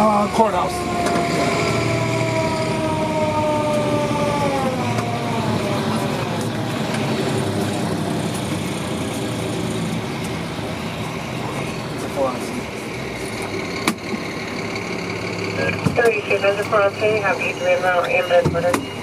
Uh, courthouse. Thirty-two, Visit Four oh two, have Adrian Miller ambulance with.